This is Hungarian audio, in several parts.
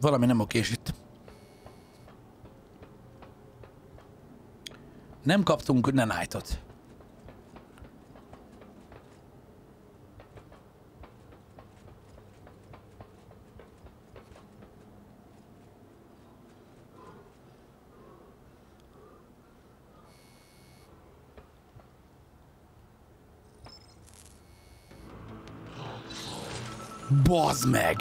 Valami nem okés itt. Nem kaptunk nenájtot. Bazd meg!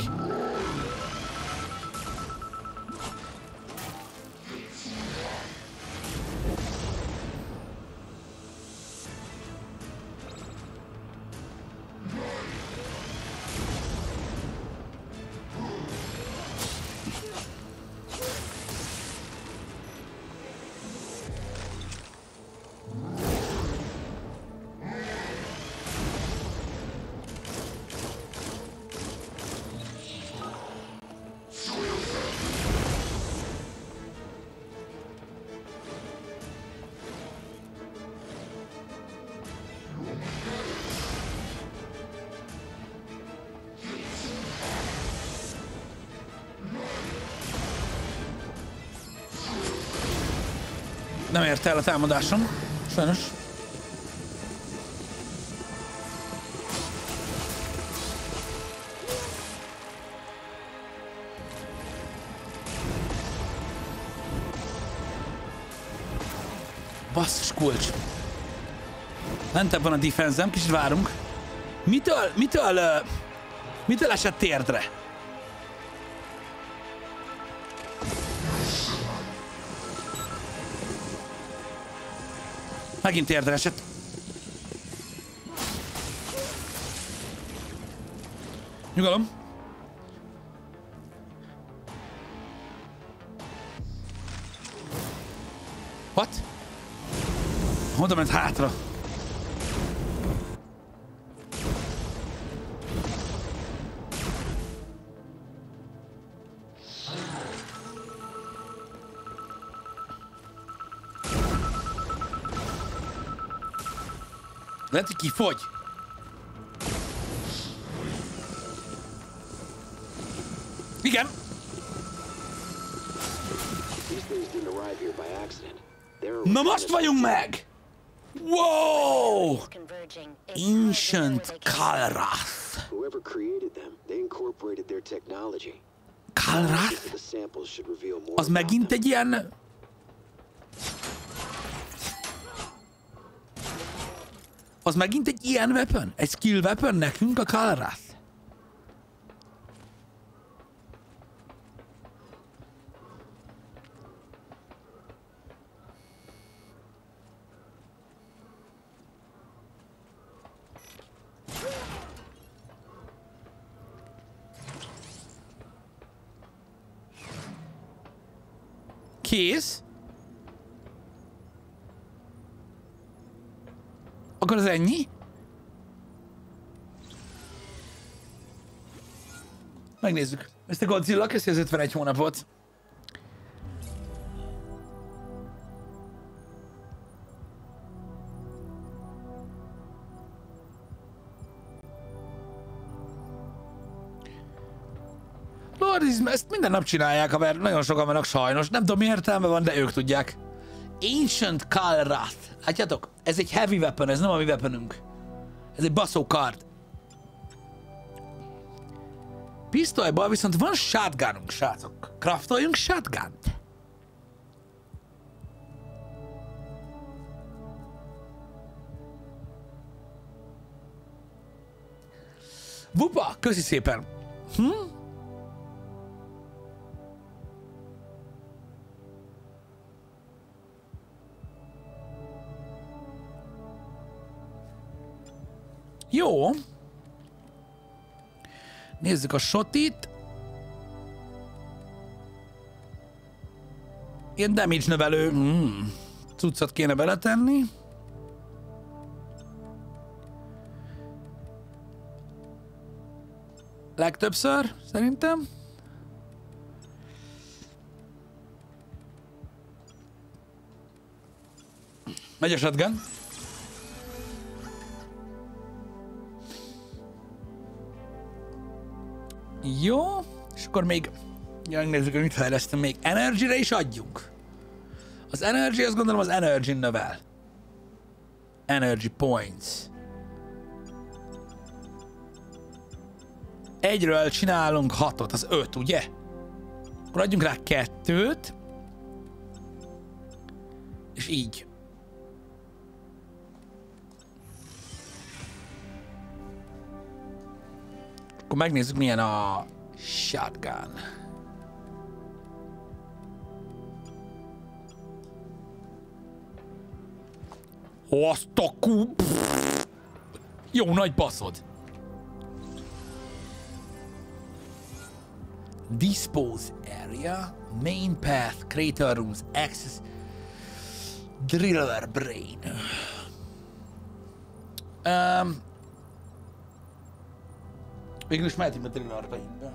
Érte el a támadásom. Sajnos. Basszus kulcs. Lentebb van a defenzem, kicsit várunk. Mitől, mitől, mitől esett térdre? Megint térdre esett. Nyugalom. What? Oda ment hátra. Lehet, hogy kifogy. Igen. Na most vagyunk meg! Wow! Ancient Kalrath. Whoever created them, they incorporated their technology. Kalrath? Az megint egy ilyen... Az megint egy ilyen weapon? Egy skill weapon nekünk a Kalrath? Kész? Akkor az ennyi? Megnézzük. Ezt a Godzilla kezdi az 51 hónapot. Lordizm, ezt minden nap csinálják, haver. Nagyon sokan vannak sajnos. Nem tudom, mi értelme van, de ők tudják. Ancient Kalrath. Látjátok? Ez egy heavy weapon, ez nem a mi weaponünk. Ez egy baszó kard. Pisztolyból viszont van shotgununk, srácok. Craftoljunk shotgunt. Vupa, köszi szépen. Hm? Jó. Nézzük a sotit. Ilyen damage növelő mm, cuccot kéne beletenni. Legtöbbször, szerintem. Megy a shotgun. Jó, és akkor még Ja, megnézzük, hogy mit fejlesztem még. Energy-re is adjunk. Az Energy, azt gondolom az Energy növel. Energy Points. Egyről csinálunk hatot, az öt, ugye? Akkor adjunk rá kettőt. És így. Akkor megnézzük, milyen a shotgun. Azt a kú... Jó nagy baszod. Dispose area, main path, crater rooms, access, driller brain. Um, végül is mehetünk a driller brainbe.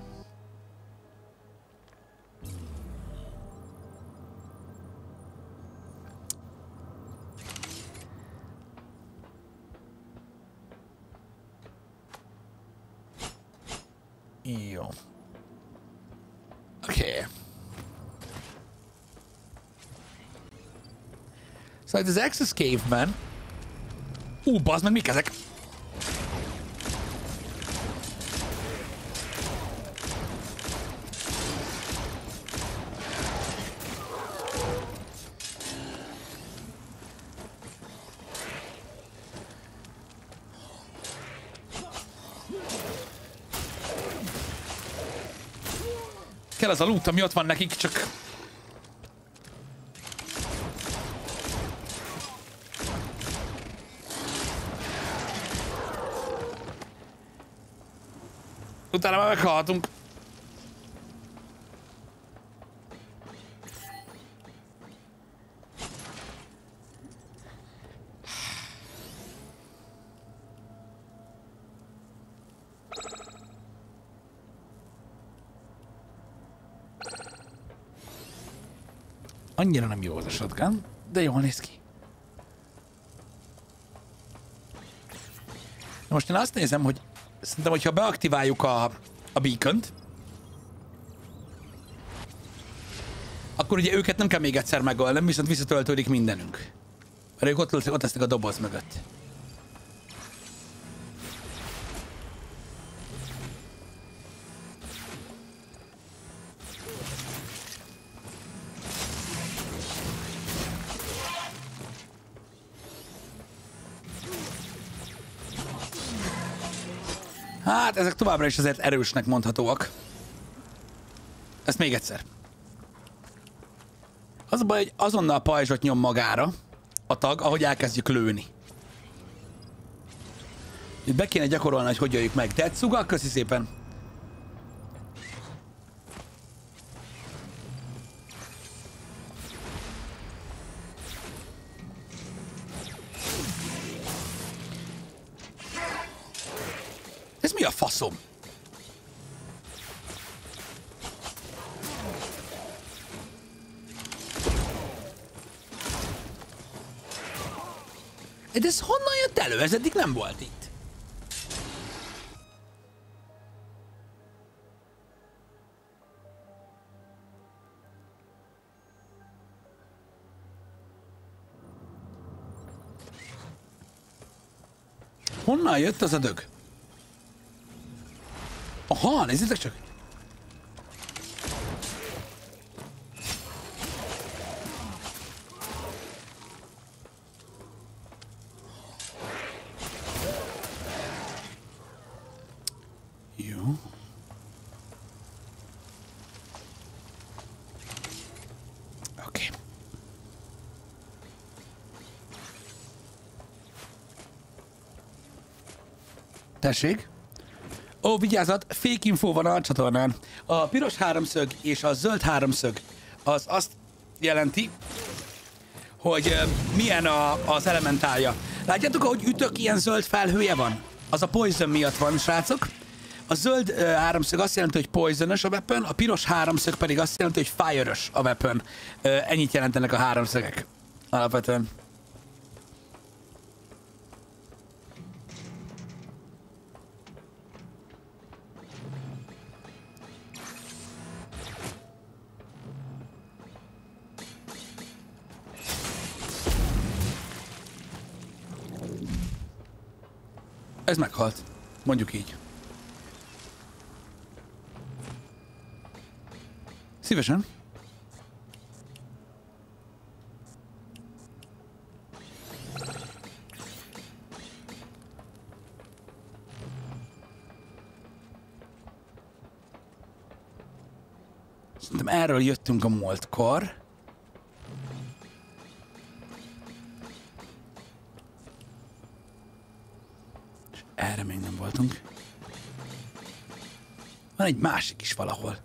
Jó. Oké. Okay. Szóval itt az Access Caveman. Ú, bazd meg, mik ezek? Az a loot, ami ott van nekik, csak... Utána már meghaltunk. Annyira nem jó az a shotgun, de jól néz ki. Na most én azt nézem, hogy szerintem, hogyha beaktiváljuk a, a beacon akkor ugye őket nem kell még egyszer megölnem, viszont visszatöltődik mindenünk. Mert ők ott, ott lesznek a doboz mögött. Ezek továbbra is azért erősnek mondhatóak. Ezt még egyszer. Az a baj, hogy azonnal pajzsot nyom magára a tag, ahogy elkezdjük lőni. Itt be kéne gyakorolni, hogy hogy jöjjük meg. Tetsuga, köszi szépen. Ez eddig nem volt itt. Honnan jött az a dög? Aha, nézzétek csak! Jó. Oké. Tessék? Ó, vigyázat, fake info van a csatornán. A piros háromszög és a zöld háromszög az azt jelenti, hogy milyen a, az elementálja. Látjátok, ahogy ütök, ilyen zöld felhője van? Az a poison miatt van, srácok. A zöld ö, háromszög azt jelenti, hogy poisonous a weapon, a piros háromszög pedig azt jelenti, hogy fire a weapon. Ö, ennyit jelentenek a háromszögek. Alapvetően. Ez meghalt. Mondjuk így. Szívesen. Szerintem erről jöttünk a múltkor. Erre még nem voltunk. Van egy másik is valahol.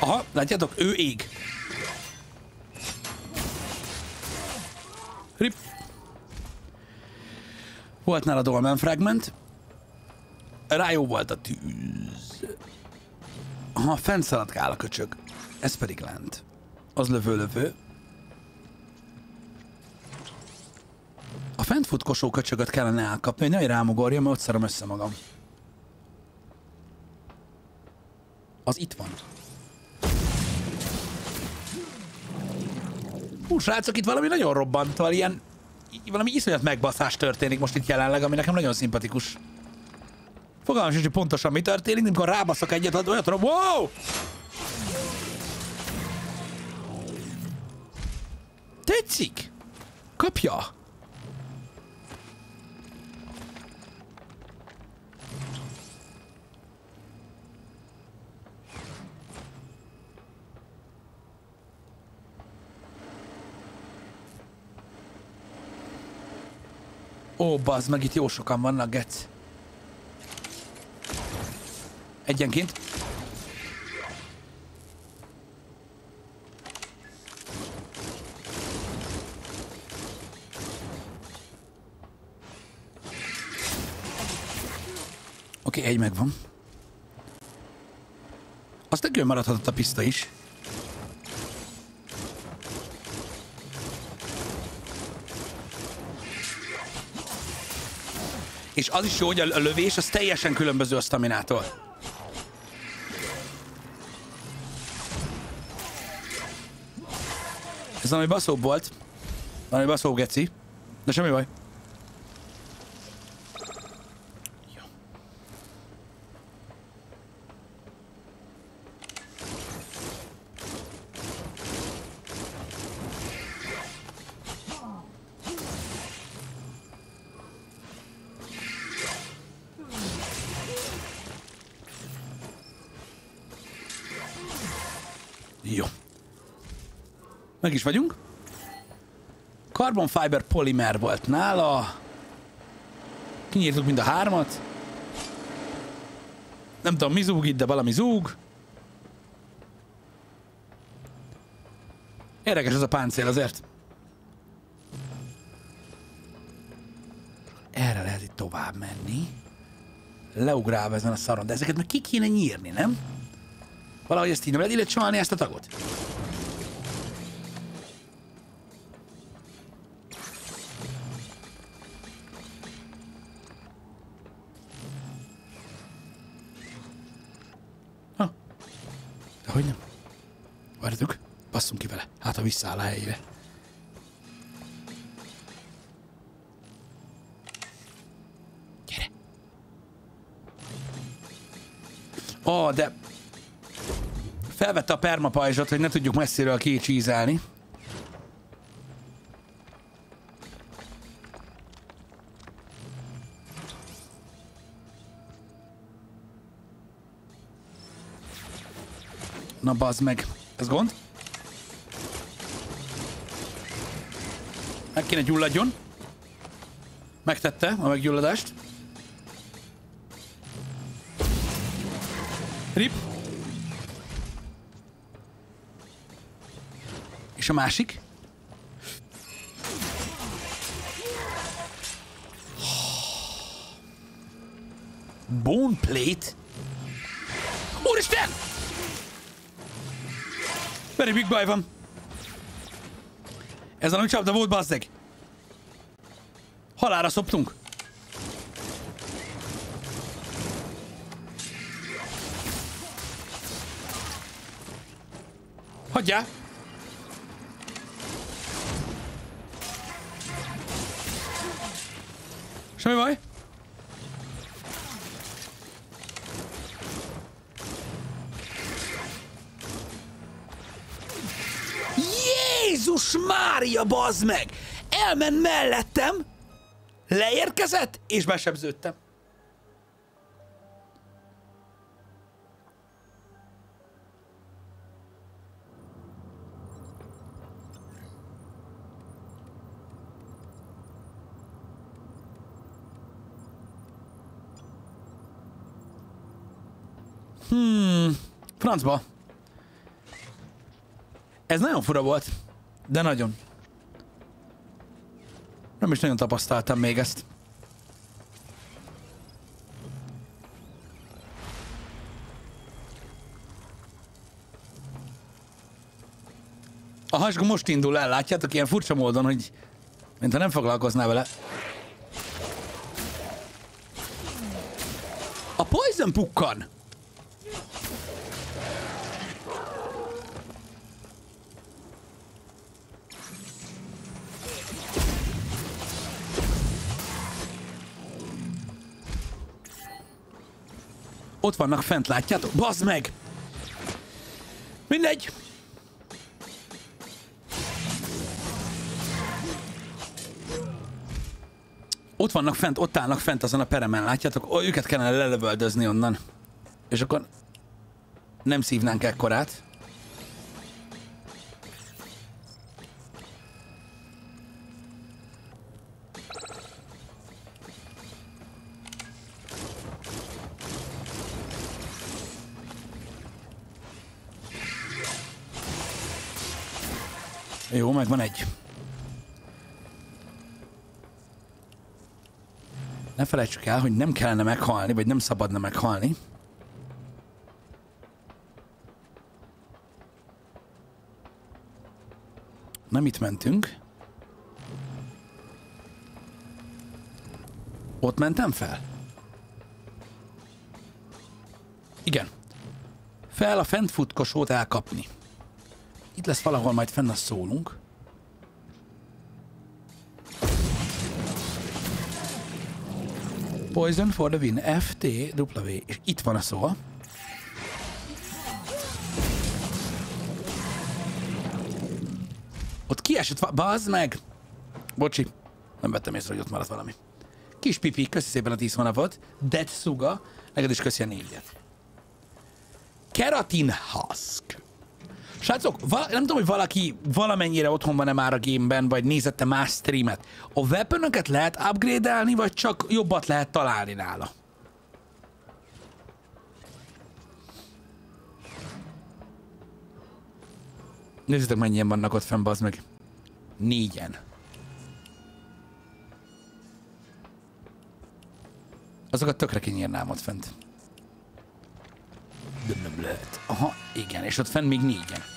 Aha, látjátok, ő ég. Rip. Volt nála Dolmen fragment. Rá jó volt a tűz. Aha, fent szaladgál a köcsög. Ez pedig lent. Az lövő-lövő. A fent futkosó köcsögöt kellene elkapni, hogy ne rámugorja, mert ott szarom össze magam. Az itt van. Hú, srácok, itt valami nagyon robbant, valami ilyen, valami iszonyat megbaszás történik most itt jelenleg, ami nekem nagyon szimpatikus. Fogalmam sincs, hogy pontosan mi történik, amikor rábaszok egyet, olyat rob... Wow! Tetszik? Kapja! Ó, bazd meg, itt jó sokan vannak, gec. Egyenként. Oké, okay, egy megvan. Azt egy maradhatott a pista is. És az is jó, hogy a lövés az teljesen különböző a staminától. Valami baszóbb volt. Valami baszóbb geci. De semmi baj. Meg is vagyunk. Carbon fiber polimer volt nála. Kinyírtuk mind a hármat. Nem tudom, mi zúg itt, de valami zúg. Érdekes ez a páncél azért. Erre lehet itt tovább menni. Leugrálva ezen a szaron, de ezeket meg ki kéne nyírni, nem? Valahogy ezt így nem lehet illet csinálni ezt a tagot? Visszaáll a helyére. Gyere. Ó, oh, de felvette a permapajzsot, hogy ne tudjuk messziről kicsízelni. Na bazd meg. Ez gond? Meg kéne gyulladjon. Megtette a meggyulladást. Rip. És a másik? Bone plate? Úristen! Very big baj van. Ez a nagy csapda volt, bazzeg. Halára szoptunk. Hagyjál! Semmi baj? Jézus Mária, bazd meg! Elment mellettem, leérkezett, és besebződtem. Hmm, francba. Ez nagyon fura volt, de nagyon. Nem is nagyon tapasztaltam még ezt. A hasgó most indul el, látjátok, ilyen furcsa módon, hogy mintha nem foglalkoznál vele. A poison pukkan! Ott vannak fent, látjátok? Bazd meg! Mindegy! Ott vannak fent, ott állnak fent azon a peremen, látjátok? Ó, őket kellene lelövöldözni onnan. És akkor nem szívnánk ekkorát. Jó, megvan egy. Ne felejtsük el, hogy nem kellene meghalni, vagy nem szabadna meghalni. Nem itt mentünk. Ott mentem fel? Igen. Fel a fentfutkosót elkapni. Itt lesz valahol majd fenn a szólunk. Poison for the win. F, T, W. És itt van a szó. Ott kiesett, bazd meg! Bocsi, nem vettem észre, hogy ott maradt valami. Kis pipi, köszi szépen a 10 hónapot. Dead Suga, neked is köszi a négyet. Keratin Husk. Srácok, vala, nem tudom, hogy valaki valamennyire otthon van-e már a gameben, vagy nézette más streamet. A weapon lehet upgrade-elni, vagy csak jobbat lehet találni nála? Nézzétek, mennyien vannak ott fenn, bazd meg. Négyen. Azokat tökre kinyírnám ott fent. De nem lehet. Aha, igen, és ott fenn még négyen.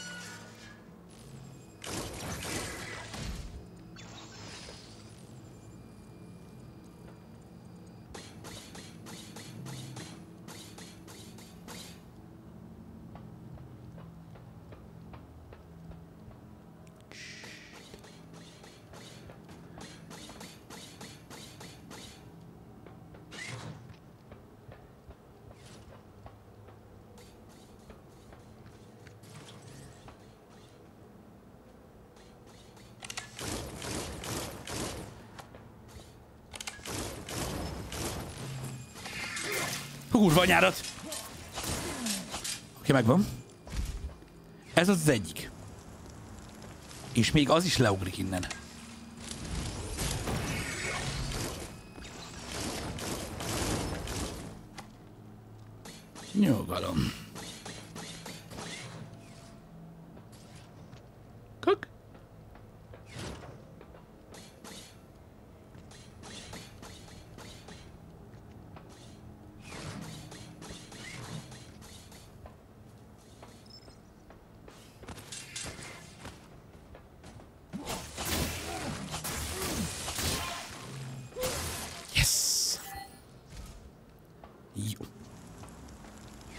Kurva anyárat! Oké, megvan. Ez az az egyik. És még az is leugrik innen. Nyugalom. Jó.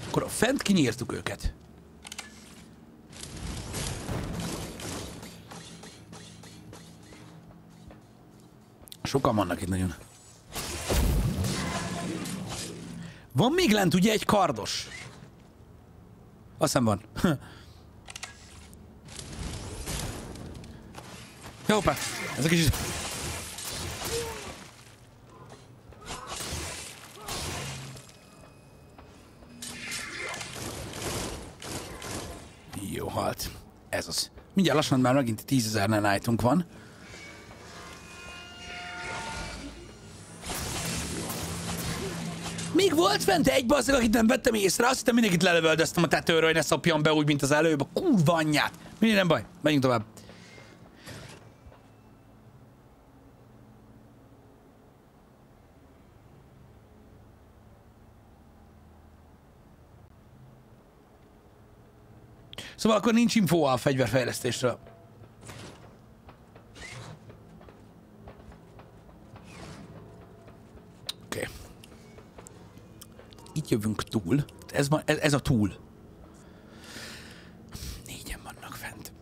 Akkor a fent kinyírtuk őket. Sokan vannak itt nagyon. Van még lent ugye egy kardos? Azt hiszem van. Jó, ezek is... halt. Ez az. Mindjárt lassan már megint 10 ezer nanite van. Még volt fent egy bazzeg, akit nem vettem észre, azt hittem mindenkit lelövöldöztem a tetőről, hogy ne szopjon be úgy, mint az előbb. A kurva anyját. Minden baj, menjünk tovább. Szóval akkor nincs info a fegyverfejlesztésről. Oké. Okay. Itt jövünk túl. Ez, ma, ez, ez a túl. Négyen vannak fent.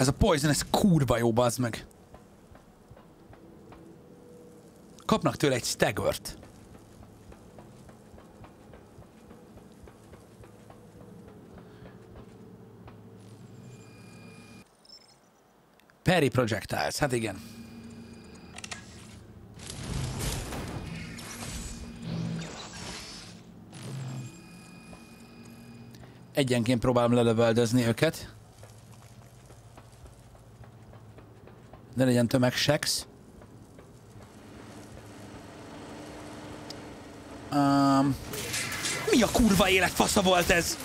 Ez a poison, ez kurva jó, bazd meg. Kapnak tőle egy staggert. Perry Projectiles, hát igen. Egyenként próbálom lelövöldözni őket. Ne legyen tömegsex. Um, mi a kurva életfasza volt ez?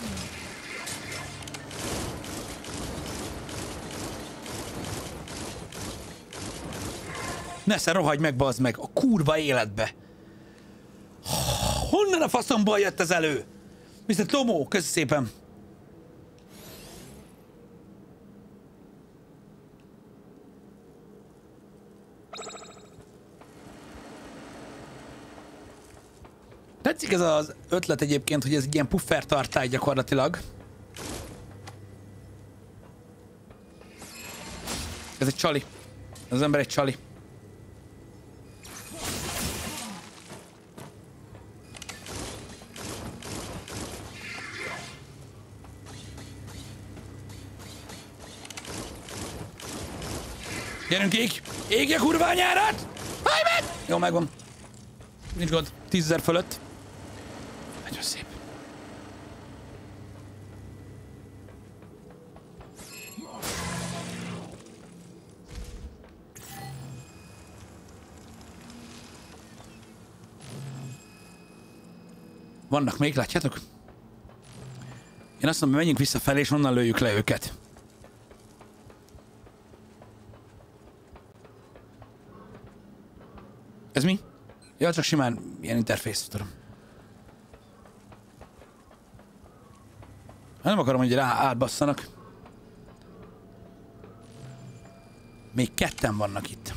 Nesze, rohagy meg, bazd meg, a kurva életbe. Honnan a faszomból jött ez elő? Mr. Tomó, köszi szépen. Tetszik ez az ötlet egyébként, hogy ez egy ilyen puffer tartály gyakorlatilag. Ez egy csali. Az ember egy csali. Gyerünk ég! Égje kurva anyárat! Hajmet! Jó, megvan. Nincs gond. Tízezer fölött. Vannak még, látjátok? Én azt mondom, menjünk visszafelé, és onnan lőjük le őket. Ez mi? Ja, csak simán ilyen interfész, tudom. Nem akarom, hogy rá átbasszanak. Még ketten vannak itt.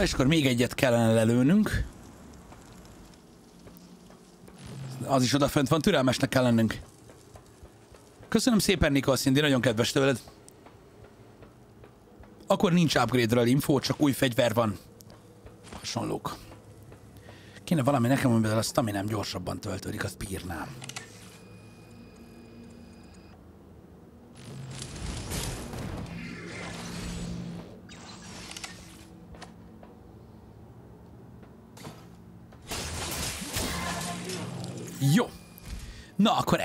Kapta, és akkor még egyet kellene lelőnünk. Az is odafönt van, türelmesnek kell lennünk. Köszönöm szépen, Nikol Cindy, nagyon kedves tőled. Akkor nincs upgrade-ről info, csak új fegyver van. Hasonlók. Kéne valami nekem, amivel a staminám gyorsabban töltődik, azt bírnám.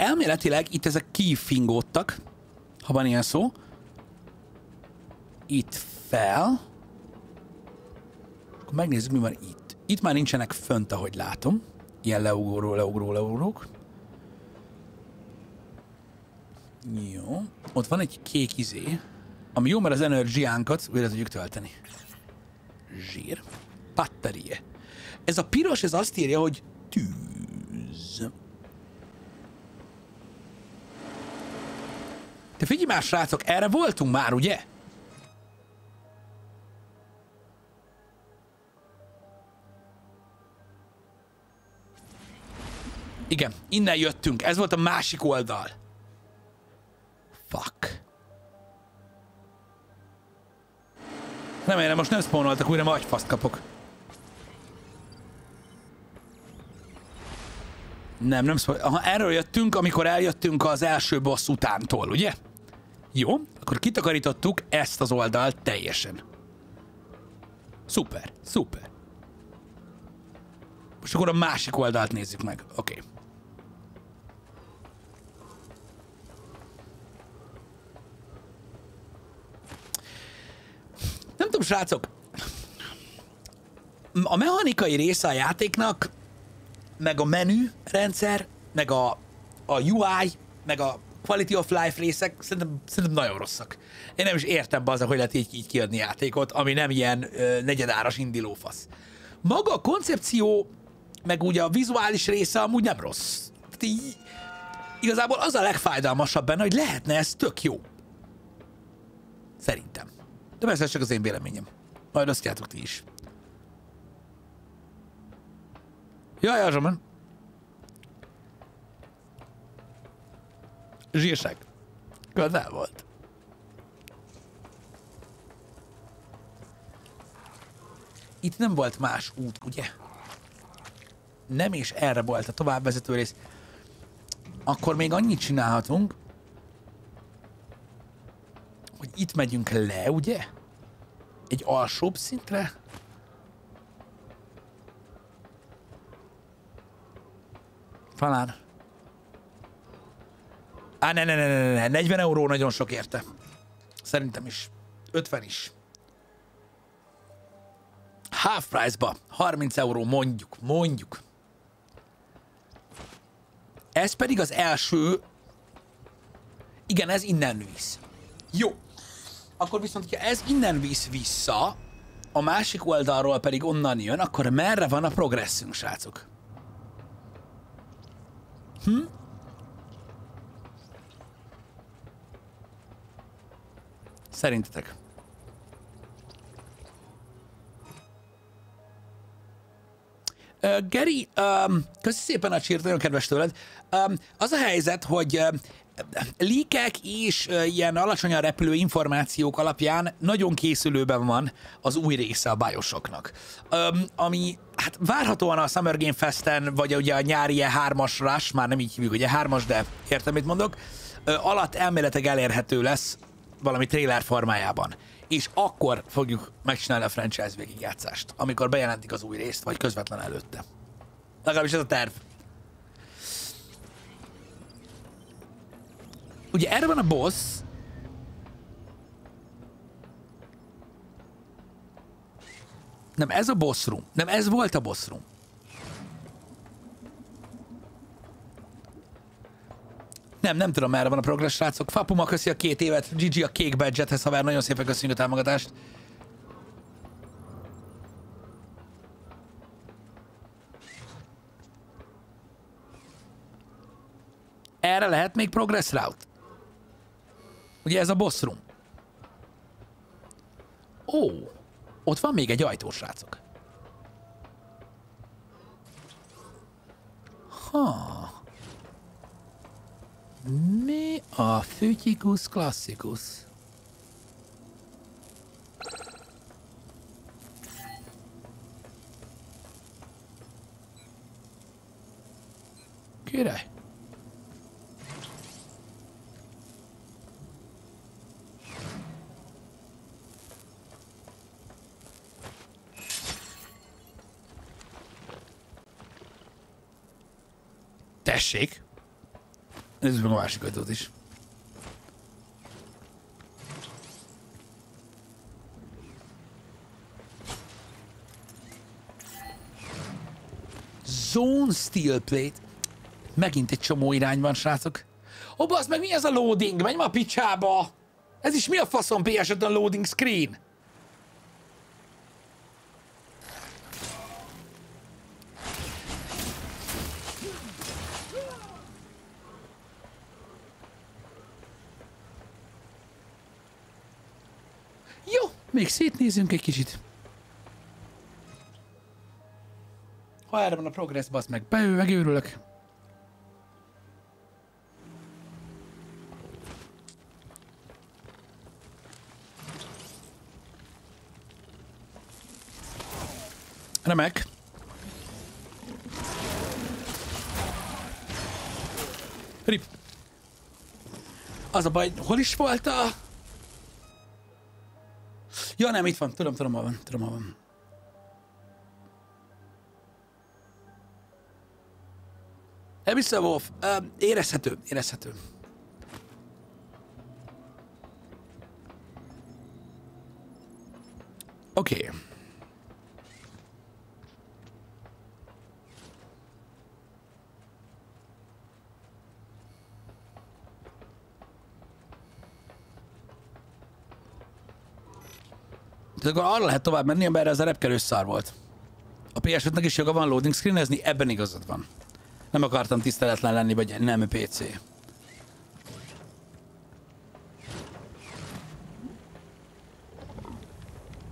Elméletileg itt ezek kifingódtak, ha van ilyen szó. Itt fel. Akkor megnézzük, mi van itt. Itt már nincsenek fönt, ahogy látom. Ilyen leugró, leugró, leugrók. Jó. Ott van egy kék izé. Ami jó, mert az energiánkat újra tudjuk tölteni. Zsír. Batterie. Ez a piros, ez azt írja, hogy tűz. Te figyelj már, srácok, erre voltunk már, ugye? Igen, innen jöttünk. Ez volt a másik oldal. Fuck. Remélem most nem spawnoltak újra, majd faszt kapok. Nem, nem spawn... Aha, erről jöttünk, amikor eljöttünk az első boss utántól, ugye? Jó, akkor kitakarítottuk ezt az oldalt teljesen. Szuper, szuper. Most akkor a másik oldalt nézzük meg. Oké. Okay. Nem tudom, srácok. A mechanikai része a játéknak, meg a menü rendszer, meg a, a UI, meg a quality of life részek szerintem, szerintem nagyon rosszak. Én nem is értem az, hogy lehet így, így kiadni játékot, ami nem ilyen ö, negyedáras indilófasz. Maga a koncepció, meg ugye a vizuális része amúgy nem rossz. Tehát így, igazából az a legfájdalmasabb benne, hogy lehetne ez tök jó. Szerintem. De persze csak az én véleményem. Majd azt ti is. Jaj, Azsaman. Zsírság. Közel volt. Itt nem volt más út, ugye? Nem, és erre volt a továbbvezető rész. Akkor még annyit csinálhatunk, hogy itt megyünk le, ugye? Egy alsóbb szintre. Talán. Á, ne, ne, ne, ne, ne, 40 euró nagyon sok érte. Szerintem is. 50 is. Half price-ba. 30 euró, mondjuk, mondjuk. Ez pedig az első... Igen, ez innen visz. Jó. Akkor viszont, ha ez innen visz vissza, a másik oldalról pedig onnan jön, akkor merre van a progresszünk, srácok? Hm? Szerintetek? Uh, Geri, um, köszi szépen a csírt, nagyon kedves tőled. Um, az a helyzet, hogy uh, líkek és ilyen alacsonyan repülő információk alapján nagyon készülőben van az új része a Bioshocknak. Ami hát várhatóan a Summer Game Festen, vagy ugye a nyári E3-as Rush, már nem így hívjuk, ugye 3-as, de értem, mit mondok, alatt elméletek elérhető lesz valami trailer formájában. És akkor fogjuk megcsinálni a franchise végigjátszást, amikor bejelentik az új részt, vagy közvetlen előtte. Legalábbis ez a terv. Ugye erre van a boss. Nem, ez a boss room. Nem, ez volt a boss room. Nem, nem tudom, merre van a progress, srácok. Fapuma köszi a két évet, GG a kék badge-hez, haver, nagyon szépen köszönjük a támogatást. Erre lehet még progress route? Ugye ez a boss room. Ó, ott van még egy ajtó, srácok. Ha. Mi a Fütikus klasszikus? Király. Tessék. Nézzük meg a másik ajtót is. Zone Steel Plate. Megint egy csomó irány van, srácok. Ó, az meg mi ez a loading? Menj ma a picsába! Ez is mi a faszom ps a loading screen? Jó, szétnézünk egy kicsit. Ha erre van a progress, basz meg, beül, megőrülök. Remek. Rip. Az a baj, hol is volt a... Ja nem, itt van, tudom, tudom, hol van, tudom, hol van. Emiszer Wolf, érezhető, érezhető. Oké. Okay. Akkor arra lehet tovább menni, amerre ez a repkerő szar volt. A ps is joga van loading screenezni, ebben igazad van. Nem akartam tiszteletlen lenni, vagy nem PC.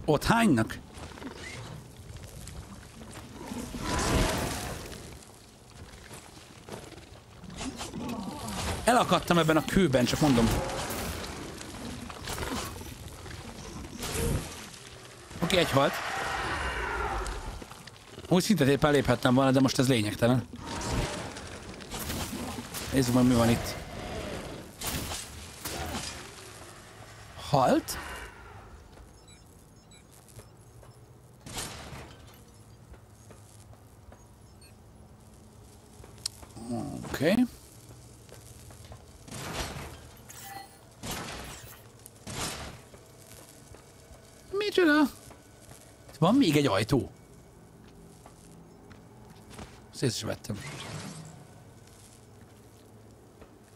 Ott hánynak? Elakadtam ebben a kőben, csak mondom. Egy halt. Úgy szinte éppen léphettem volna, de most ez lényegtelen. Nézzük meg, mi van itt. Halt. Oké. Okay. Micsoda? Van még egy ajtó. Szét is vettem.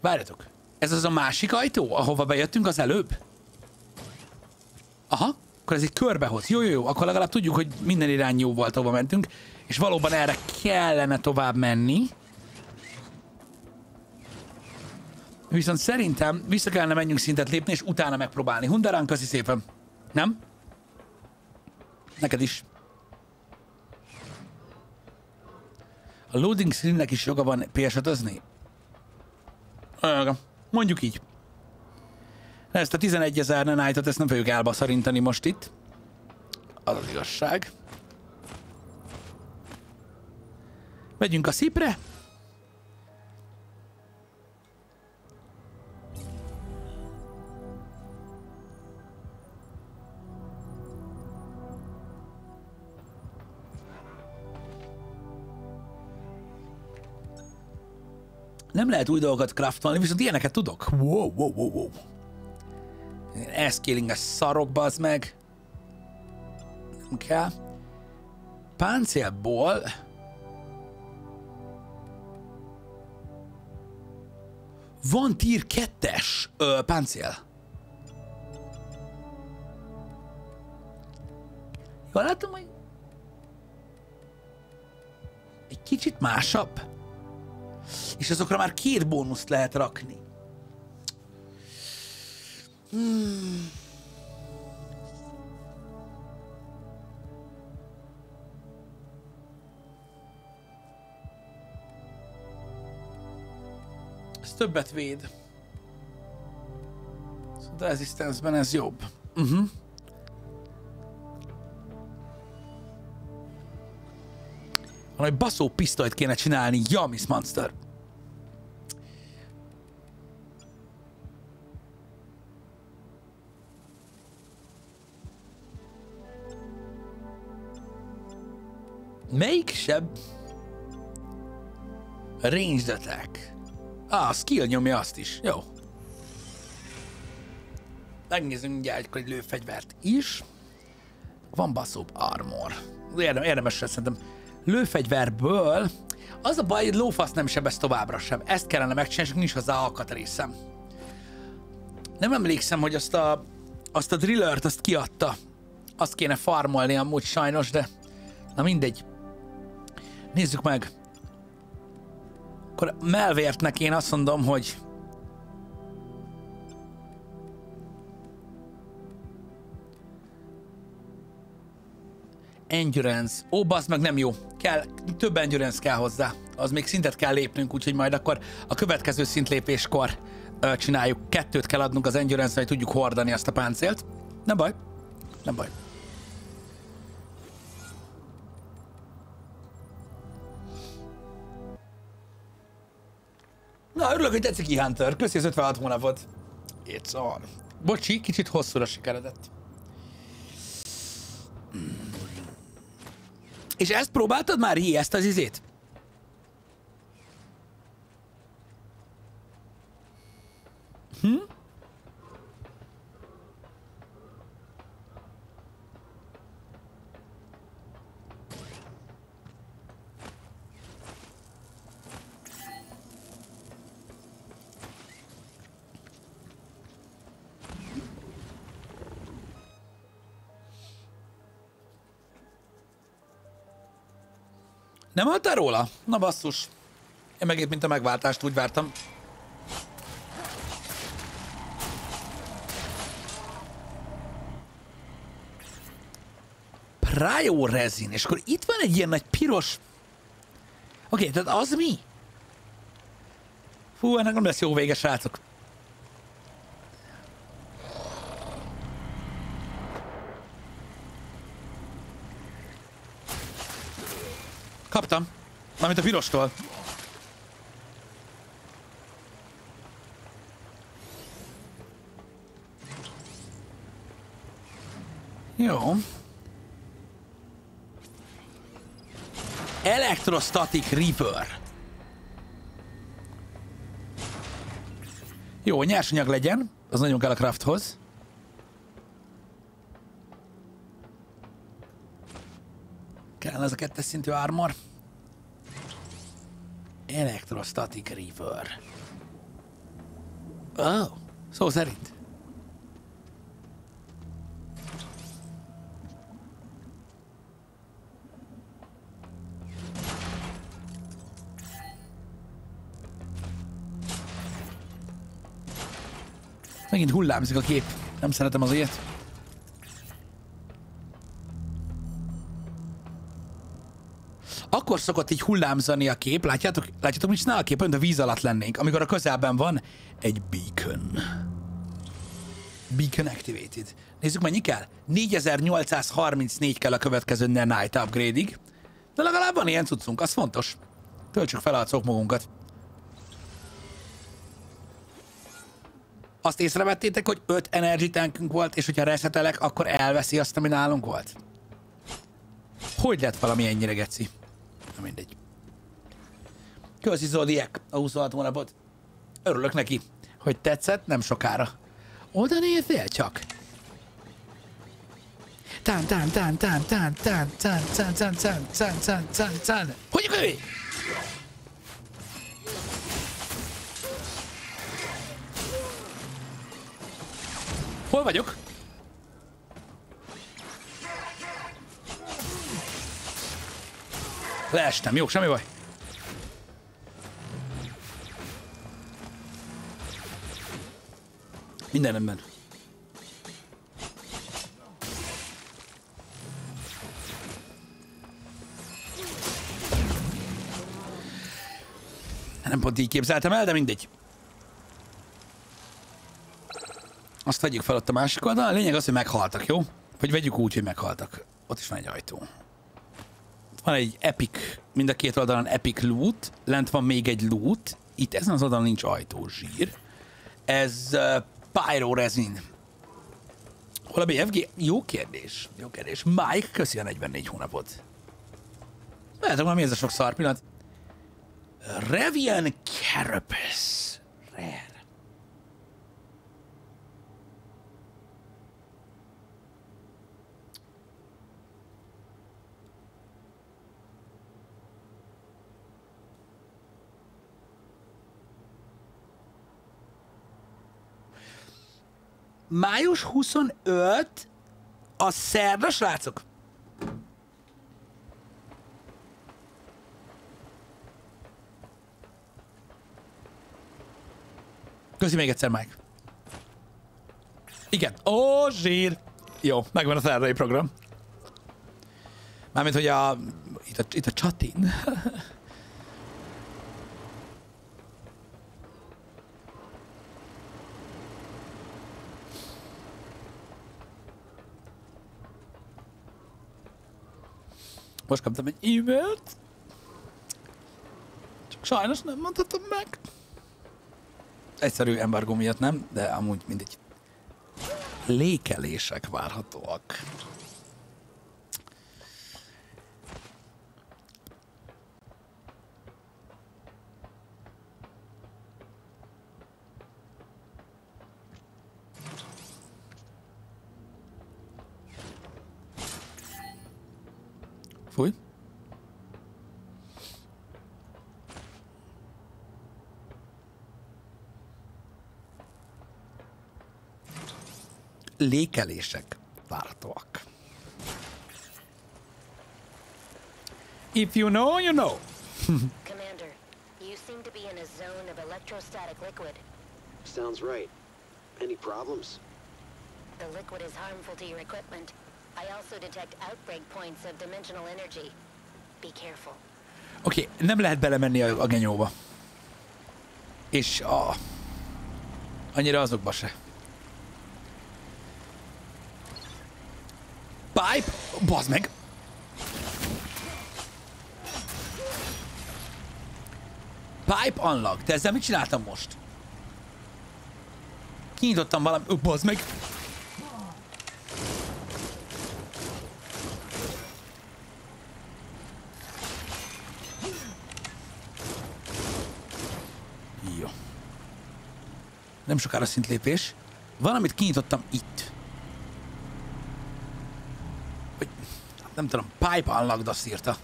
Várjatok. Ez az a másik ajtó, ahova bejöttünk az előbb? Aha, akkor ez egy körbehoz. Jó, jó, jó, akkor legalább tudjuk, hogy minden irány jó volt, ahova mentünk. És valóban erre kellene tovább menni. Viszont szerintem vissza kellene menjünk szintet lépni, és utána megpróbálni. Hundarán, köszi szépen. Nem? Neked is. A loading screennek is joga van ps Mondjuk így. Ezt a 11 ezer nenájtot, ezt nem fogjuk elbaszarintani most itt. Az az igazság. Megyünk a szipre. Nem lehet új dolgokat craftolni, viszont ilyeneket tudok. Wow, wow, wow, wow. a szarokba, az meg. Nem kell. Páncélból... Van tier 2-es páncél. Jól látom, hogy egy kicsit másabb és azokra már két bónuszt lehet rakni. Hmm. Ez többet véd. A Resistance-ben ez jobb. Uh-huh. Valami baszó pisztolyt kéne csinálni. Ja, Miss Monster. Melyik seb? Ranged attack. Ah, a skill nyomja azt is. Jó. Megnézzünk ugye egy lőfegyvert is. Van baszóbb armor. Érdem, érdemes szerintem. Lőfegyverből az a baj, hogy lófasz nem sebez továbbra sem. Ezt kellene megcsinálni, és nincs hozzá alkatrészem. Nem emlékszem, hogy azt a, azt a drillert, azt kiadta. Azt kéne farmolni amúgy sajnos, de na mindegy. Nézzük meg. Akkor Melvértnek én azt mondom, hogy Endurance. Ó, bazd meg nem jó. Kell, több endurance kell hozzá. Az még szintet kell lépnünk, úgyhogy majd akkor a következő szintlépéskor ö, csináljuk. Kettőt kell adnunk az endurance hogy tudjuk hordani azt a páncélt. Nem baj. Nem baj. Na, örülök, hogy tetszik Hunter. Köszi az 56 hónapot. It's on. Bocsi, kicsit hosszúra sikeredett. És ezt próbáltad már, Hi, ezt az izét? Hm? Nem haltál róla? Na basszus. Én megint, mint a megváltást úgy vártam. Pryo resin, és akkor itt van egy ilyen nagy piros... Oké, okay, tehát az mi? Fú, ennek nem lesz jó vége, srácok. Kaptam. Mármint a pirostól. Jó. Electrostatic Reaper. Jó, nyersanyag legyen. Az nagyon kell a crafthoz. Kellene ez a kettes szintű armor. Electrostatic Reaver. Oh, szó szerint. Megint hullámzik a kép. Nem szeretem az ilyet. Akkor szokott így hullámzani a kép, látjátok, látjátok, mit csinál a kép, mint a víz alatt lennénk, amikor a közelben van egy beacon. Beacon activated. Nézzük, mennyi kell? 4834 kell a következő Night upgrade-ig. De legalább van ilyen cuccunk, az fontos. Töltsük fel a magunkat. Azt észrevettétek, hogy 5 energy tankünk volt, és hogyha reszetelek, akkor elveszi azt, ami nálunk volt? Hogy lett valami ennyire geci? Na mindegy. Köszi Zodiac a 26 hónapot. Örülök neki, hogy tetszett, nem sokára. Oda nézzél csak! Tán, tán, tán, tán, tán, tán, tán, tán, tán, tán, tán, tán, tán, tán. Hogy ő? Hol vagyok? Leestem, jó, semmi baj. Minden rendben. Nem pont így képzeltem el, de mindegy. Azt vegyük fel ott a másik oldalon. A lényeg az, hogy meghaltak, jó? Vagy vegyük úgy, hogy meghaltak. Ott is van egy ajtó. Van egy epic, mind a két oldalon epic loot, lent van még egy loot, itt ezen az oldalon nincs ajtó, zsír. Ez uh, pyro resin. Hol a BFG? Jó kérdés. Jó kérdés. Mike, köszi a 44 hónapot. Lehet, hogy ez a sok szar pillanat. Revian Carapace. Rare. Május 25 a szerda, srácok? Köszi még egyszer, Mike. Igen. Ó, zsír. Jó, megvan a szerdai program. Mármint, hogy a... Itt a, itt a csatin. Most kaptam egy e-mailt. Csak sajnos nem mondhatom meg. Egyszerű embargó miatt nem, de amúgy mindegy. Lékelések várhatóak. Lékelések várhatóak. If you know, you know. Commander, you seem to be in a zone of electrostatic liquid. Sounds right. Any problems? The liquid is harmful to your equipment. I also detect outbreak points of dimensional energy. Be careful. Oké, okay, nem lehet belemenni a, a genyóba. És a... Annyira azokba se. Pipe! Bazd meg! Pipe unlock. Te ezzel mit csináltam most? Kinyitottam valami... Ö, bazd meg! Jó. Nem sokára szintlépés. Valamit kinyitottam itt. Vagy, nem tudom, pipe unlocked azt írta.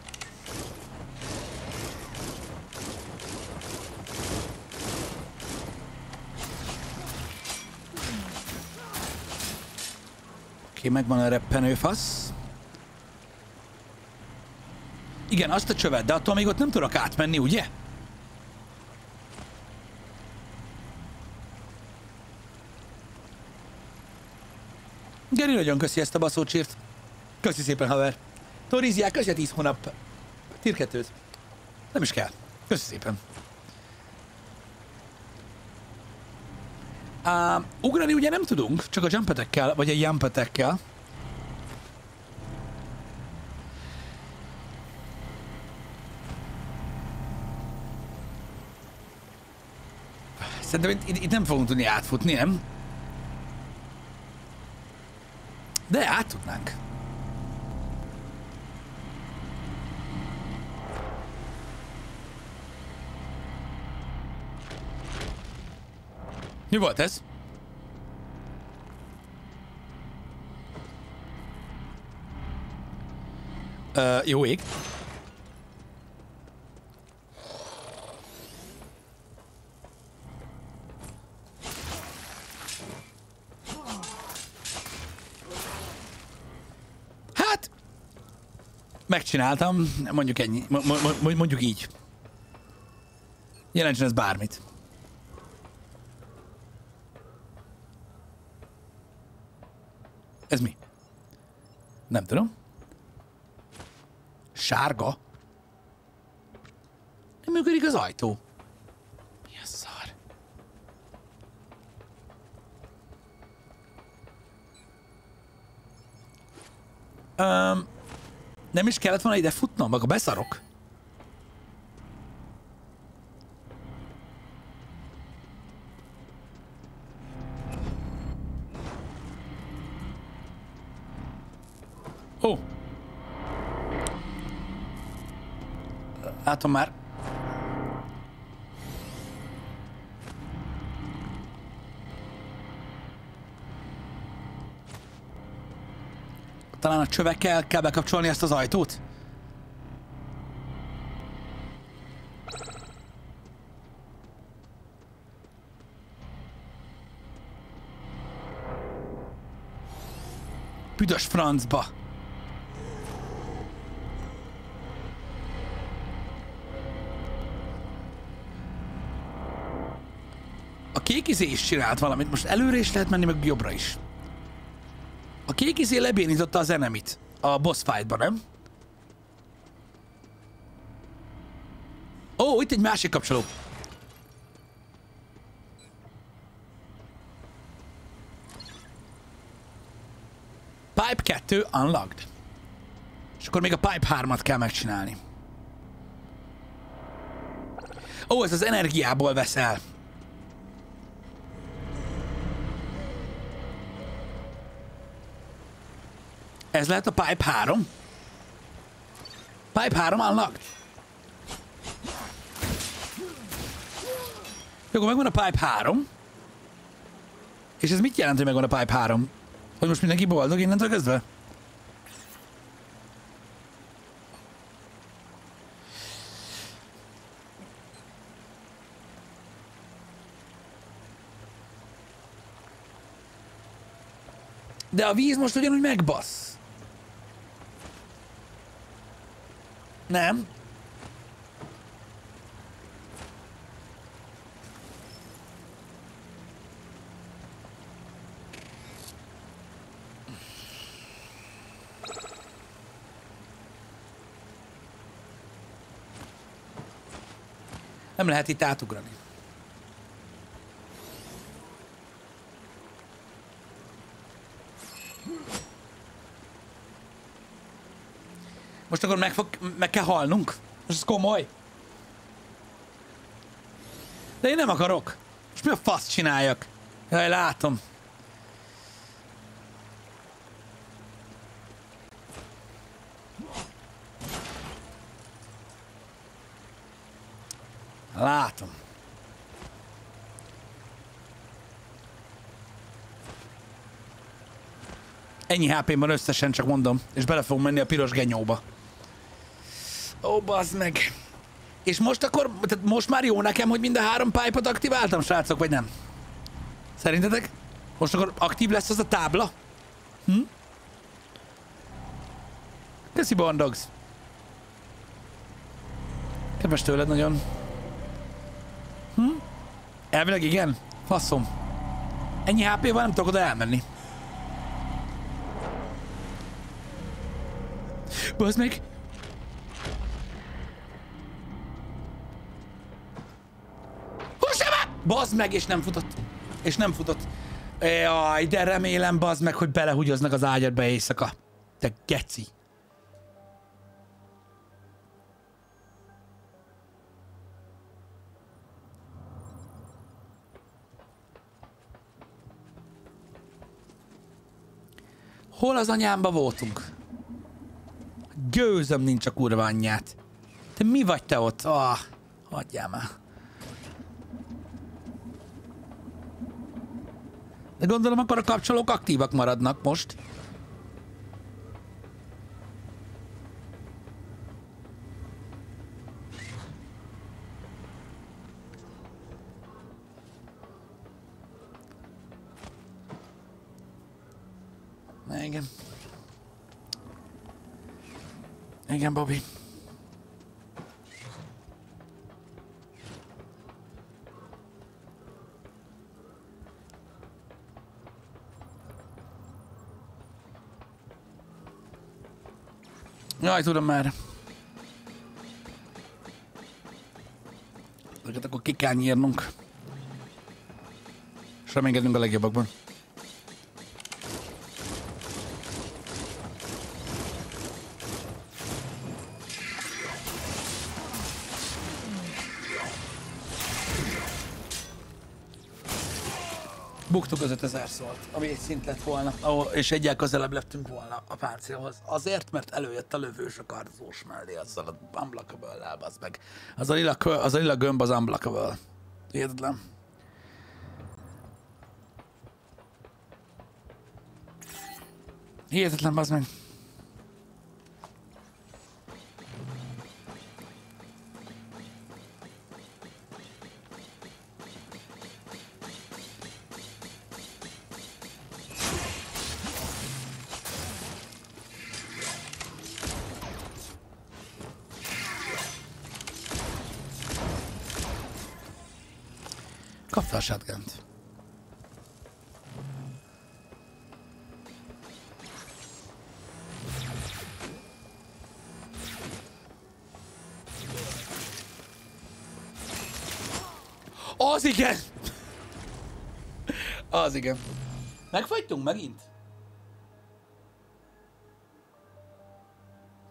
Oké, megvan a reppenőfasz. Igen, azt a csövet, de attól még ott nem tudok átmenni, ugye? Geri nagyon köszi ezt a baszócsírt. Köszi szépen, haver. Toriziák, köszi a 10 hónap. Tirketőt. Nem is kell. Köszi szépen. Uh, ugrani ugye nem tudunk, csak a jumpetekkel, vagy a jumpetekkel. Szerintem itt, itt nem fogunk tudni átfutni, nem? De át tudnánk. Mi volt ez? Ö, jó ég. Hát, megcsináltam, mondjuk ennyi, mo- mo- mo- mondjuk így. Jelentsen ez bármit. Ez mi? Nem tudom. Sárga? Nem működik az ajtó. Mi a szar? Um, nem is kellett volna ide futnom, meg a beszarok. Ó. Látom már. Talán a csövekkel kell bekapcsolni ezt az ajtót? Büdös francba. Kék is csinált valamit. Most előre is lehet menni, meg jobbra is. A kék lebénította az enemit a boss fightban, nem? Ó, itt egy másik kapcsoló. Pipe 2 unlocked. És akkor még a Pipe 3-at kell megcsinálni. Ó, ez az energiából vesz Ez lehet a Pipe 3? Pipe 3 unlocked. Jó, akkor megvan a Pipe 3. És ez mit jelent, hogy megvan a Pipe 3? Hogy most mindenki boldog innentől kezdve? De a víz most ugyanúgy megbasz. Nem? Nem lehet itt átugrani. Most akkor meg, fog, meg kell halnunk? Most ez komoly? De én nem akarok. Most mi a fasz csináljak? Jaj, látom. Látom. Ennyi hp van összesen, csak mondom. És bele fogunk menni a piros genyóba. Ó, bazd meg. És most akkor, tehát most már jó nekem, hogy mind a három pipe aktiváltam, srácok, vagy nem? Szerintetek? Most akkor aktív lesz az a tábla? Hm? Köszi, Bondogs. Kedves tőled nagyon. Hm? Elvileg igen? Faszom. Ennyi hp van, nem tudok oda elmenni. Bazd meg! Hússa be! Bazd meg, és nem futott. És nem futott. Jaj, de remélem, bazd meg, hogy belehugyoznak az ágyadba éjszaka. Te geci. Hol az anyámba voltunk? Gőzöm nincs a kurva anyját. Te mi vagy te ott? Ah, hagyjál már. Gondolom akkor a kapcsolók aktívak maradnak most. Igen. Igen, Bobby. Jaj, tudom már. Ezeket akkor ki kell nyírnunk. És reménykedünk a legjobbakban. Buktuk az 5000 szólt, ami egy szint lett volna, és egyel közelebb lettünk volna a páncélhoz. Azért, mert előjött a lövős a karzós mellé, azzal a unblockable-lel, az meg. Az a lila, az a lila gömb az unblockable. Hihetetlen. Hihetetlen, az meg. Az igen. Megfagytunk megint?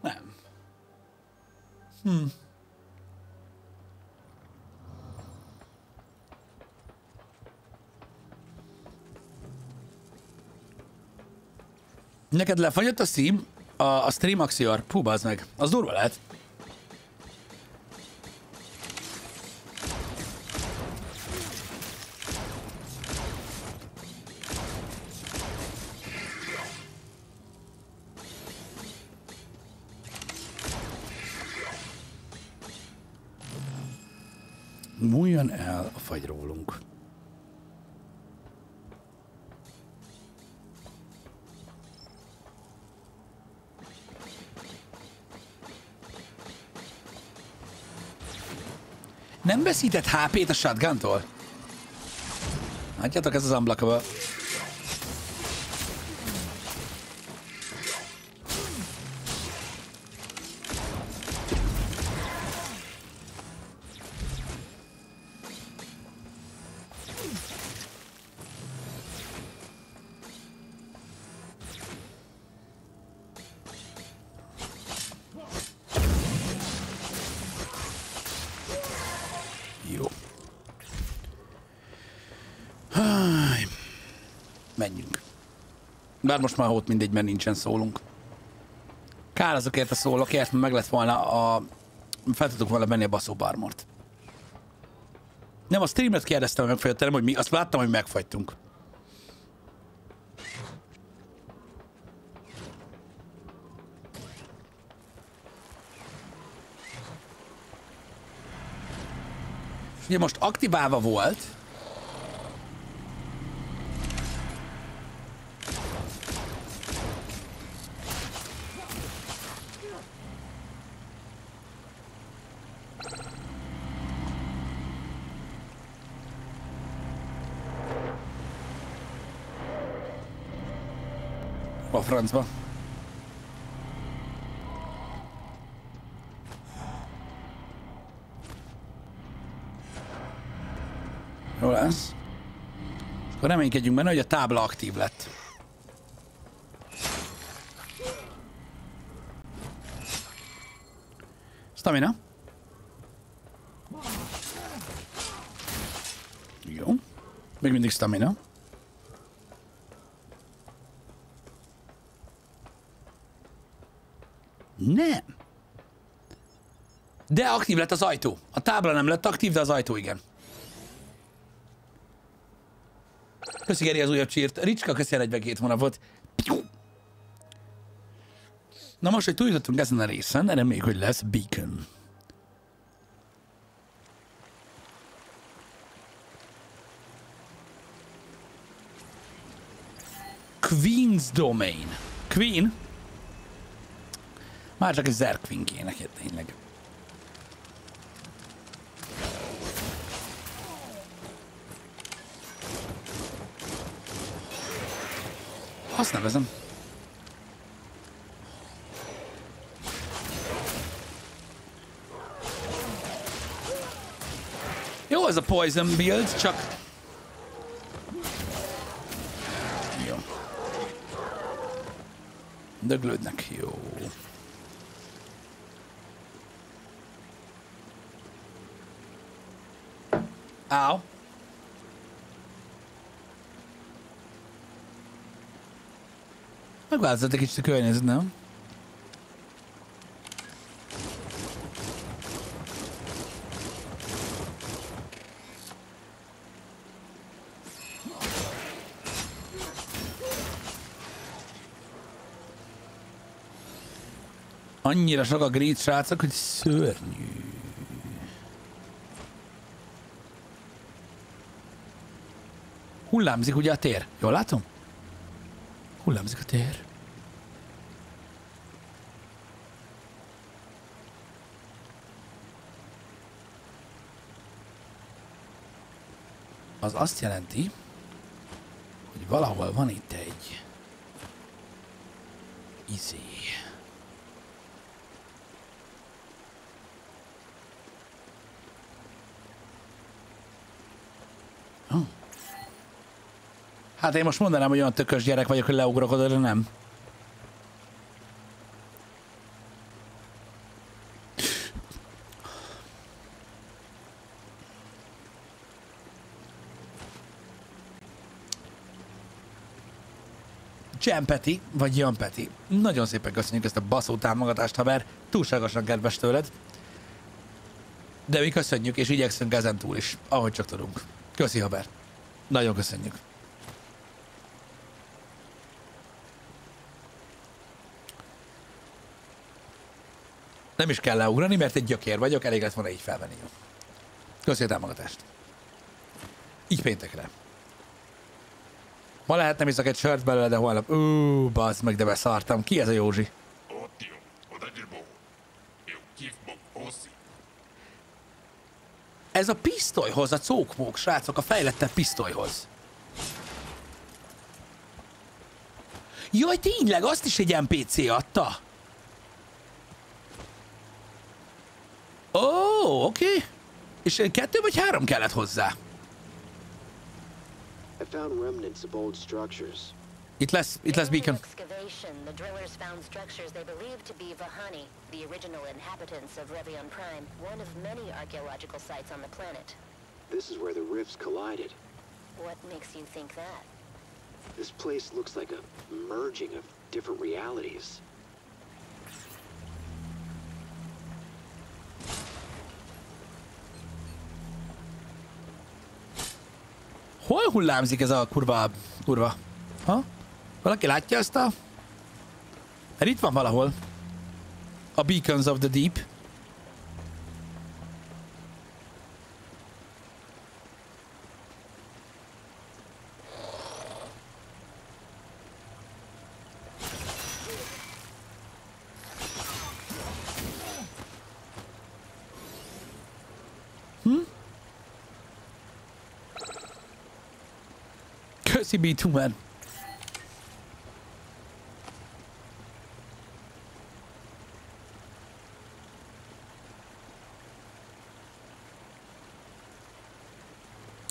Nem. Hm. Neked lefagyott a Steam? A, a Stream Axior? Pú, meg. Az durva lehet. Múljon el a fagy rólunk. Nem veszített HP-t a shotgun-tól? Látjátok, ez az unblockable. Bár most már ott mindegy, mert nincsen szólunk. Kár azokért a szólokért, mert meg lett volna a... Fel tudtuk volna menni a baszóbarmort. Nem, a streamet kérdeztem, hogy megfagyott nem, hogy mi. Azt láttam, hogy megfagytunk. Ugye most aktiválva volt. A francba. Jó lesz. Akkor reménykedjünk benne, hogy a tábla aktív lett. Stamina. Jó. Még mindig stamina. Nem. De aktív lett az ajtó. A tábla nem lett aktív, de az ajtó igen. Köszi Geri az újabb csírt. Ricska, köszi a 42 hónapot. Na most, hogy túljutottunk ezen a részen, reméljük, hogy lesz Beacon. Queen's Domain. Queen? Már csak egy Zerquin kéne, tényleg. Azt nevezem. Jó, ez a poison build, csak... Jó. Döglődnek, jó. Áó. Megváltozott egy kicsit a környezet, nem? Annyira sok a grid srácok, hogy szörnyű. Hullámzik ugye a tér. Jól látom? Hullámzik a tér. az azt jelenti, hogy valahol van itt egy izé. Hát én most mondanám, hogy olyan tökös gyerek vagyok, hogy leugrok oda, de nem. Jam Peti, vagy Jan Peti. Nagyon szépen köszönjük ezt a baszó támogatást, haver. Túlságosan kedves tőled. De mi köszönjük, és igyekszünk ezen túl is, ahogy csak tudunk. Köszi, haver. Nagyon köszönjük. Nem is kell leugrani, mert egy gyökér vagyok, elég lett volna így felvenni. Köszi a támogatást. Így péntekre. Ma lehet nem iszak egy sört belőle, de holnap... Ú, bazd meg, de beszartam. Ki ez a Józsi? Ez a pisztolyhoz, a cókmók, srácok, a fejlettebb pisztolyhoz. Jaj, tényleg, azt is egy NPC adta. Oh, oké. Okay. És kettő vagy három kellett hozzá? I found remnants of old structures. Itt lesz, itt lesz beacon. the excavation, the drillers found structures they believed to be Vahani, the original inhabitants of Revion Prime, one of many archaeological sites on the planet. This is where the rifts collided. What makes you think that? This place looks like a merging of different realities. Hol hullámzik ez a kurva, kurva? Ha? Valaki látja ezt a... Mert itt van valahol. A Beacons of the Deep. Köszi B2 man.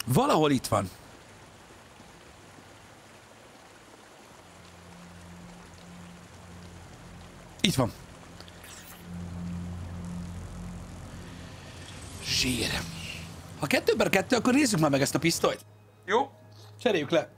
Valahol itt van. Itt van. Zsír. Ha kettő per kettő, akkor nézzük már meg ezt a pisztolyt. Jó? Cseréljük le.